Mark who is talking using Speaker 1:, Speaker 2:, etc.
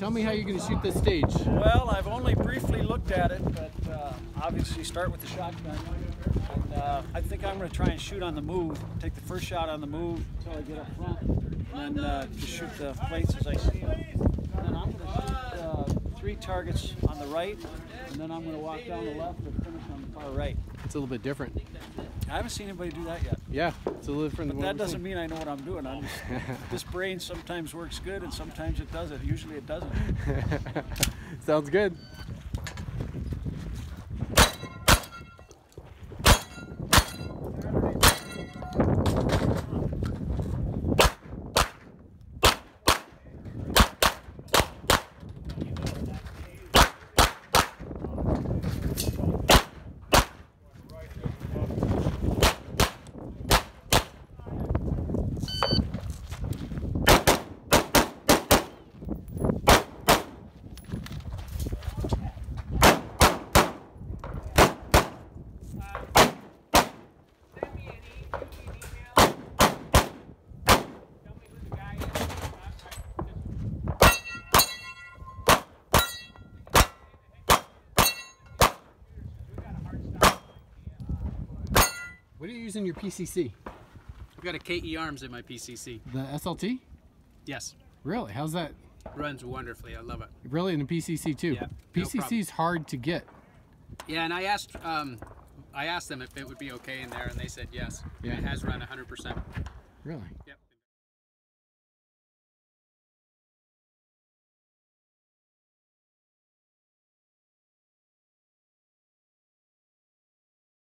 Speaker 1: tell me how you're going to shoot this stage.
Speaker 2: Well, I've only briefly looked at it, but uh, obviously start with the shotgun. And uh, I think I'm going to try and shoot on the move. Take the first shot on the move until I get up front, and then uh, just shoot the plates as I see them. And then I'm going to shoot uh, three targets on the right, and then I'm going to walk down the left and finish on the far right.
Speaker 1: It's a little bit different.
Speaker 2: I haven't seen anybody do that yet.
Speaker 1: Yeah, it's a little different.
Speaker 2: But that doesn't mean I know what I'm doing. I'm just, this brain sometimes works good and sometimes it doesn't. Usually it doesn't.
Speaker 1: Sounds good. What are you using your PCC?
Speaker 3: I've got a KE Arms in my PCC.
Speaker 1: The SLT?
Speaker 3: Yes,
Speaker 1: Really? How's that?
Speaker 3: runs wonderfully. I love it.
Speaker 1: Really in the PCC too?
Speaker 3: Yeah, no
Speaker 1: PCC is hard to get.
Speaker 3: Yeah, and I asked, um, I asked them if it would be okay in there, and they said yes.
Speaker 1: Yeah.
Speaker 3: It has run 100%.
Speaker 1: Really?
Speaker 3: Yep.